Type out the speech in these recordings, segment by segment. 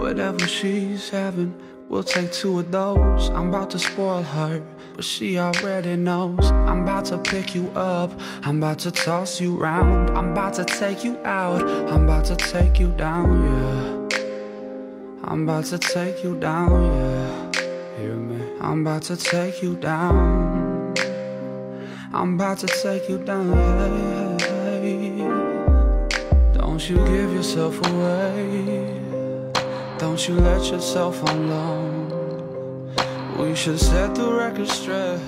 Whatever she's having, we'll take two of those. I'm about to spoil her, but she already knows. I'm about to pick you up, I'm about to toss you round. I'm about to take you out, I'm about to take you down, yeah. I'm about to take you down, yeah. Hear me? I'm about to take you down. I'm about to take you down. Don't you give yourself away. Don't you let yourself alone. We should set the record straight.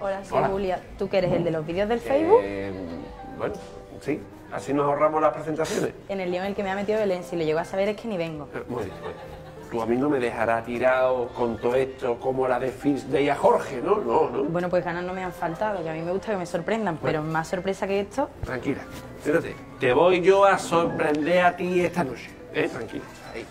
Hola, soy Julia. ¿Tú que eres el de los vídeos del Facebook? Eh, bueno, sí, así nos ahorramos las presentaciones. En el lío en el que me ha metido Belén, si lo llego a saber es que ni vengo. Eh, Muy bien, muy bien. Tú a mí no me dejarás tirado con todo esto como la de Fitz de a Jorge, ¿no? No, no. Bueno, pues ganas no me han faltado, que a mí me gusta que me sorprendan, pero más sorpresa que esto, Tranquila, fíjate, te voy yo a sorprender a ti esta noche. ¿Eh? Tranquila, ahí.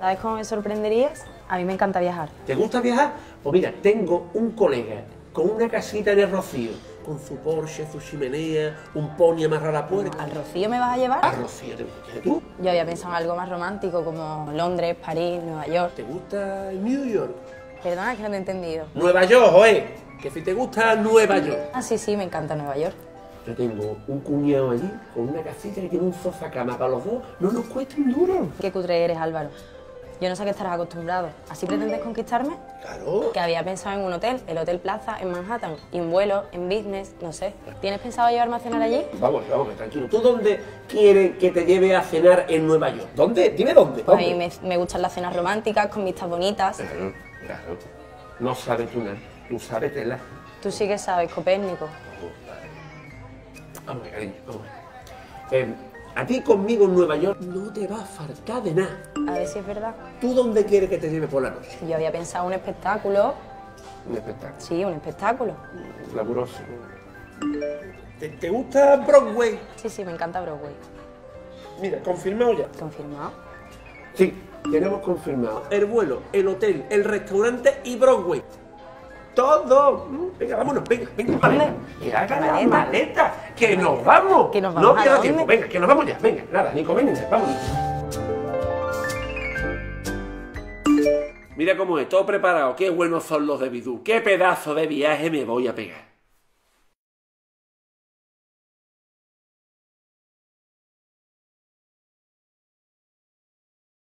¿sabes cómo me sorprenderías? A mí me encanta viajar. ¿Te gusta viajar? Pues mira, tengo un colega con una casita el Rocío, con su Porsche, su chimenea, un pony amarrado a la puerta. ¿Al Rocío me vas a llevar? ¿A Rocío te gusta? ¿Tú? Yo había pensado en algo más romántico, como Londres, París, Nueva York. ¿Te gusta New York? Perdona que no te he entendido. Nueva York, oye, que si te gusta Nueva York. Ah, sí, sí, me encanta Nueva York. Yo tengo un cuñado allí con una casita que tiene un sofá cama para los dos. No nos cuesta un duro. Qué cutre eres, Álvaro. Yo no sé a qué estarás acostumbrado. ¿Así pretendes conquistarme? Claro. Que había pensado en un hotel, el Hotel Plaza, en Manhattan, y un vuelo, en business, no sé. ¿Tienes pensado llevarme a cenar allí? Vamos, vamos, tranquilo. ¿Tú dónde quieres que te lleve a cenar en Nueva York? ¿Dónde? Dime dónde. A mí me, me gustan las cenas románticas, con vistas bonitas. Claro, claro. No sabes tú nada. Tú sabes tela. Tú sí que sabes, Copérnico. Vamos, cariño, vamos. Eh, a ti conmigo en Nueva York no te va a faltar de nada. A ver si es verdad. ¿Tú dónde quieres que te lleve por la noche? Yo había pensado un espectáculo. Un espectáculo. Sí, un espectáculo. Glamuroso. ¿Te, te gusta Broadway? Sí, sí, me encanta Broadway. Mira, confirmado ya. Confirmado. Sí, tenemos confirmado el vuelo, el hotel, el restaurante y Broadway. Todo. Mm, Venga, vámonos, venga, venga, maleta. La Maleta. maleta, que nos vamos. Que nos vamos, No ¿a pierda dónde? tiempo, venga, que nos vamos ya, venga, nada, ni comer ni nada, vámonos. Mira cómo es, todo preparado, qué buenos son los de Bidú, qué pedazo de viaje me voy a pegar.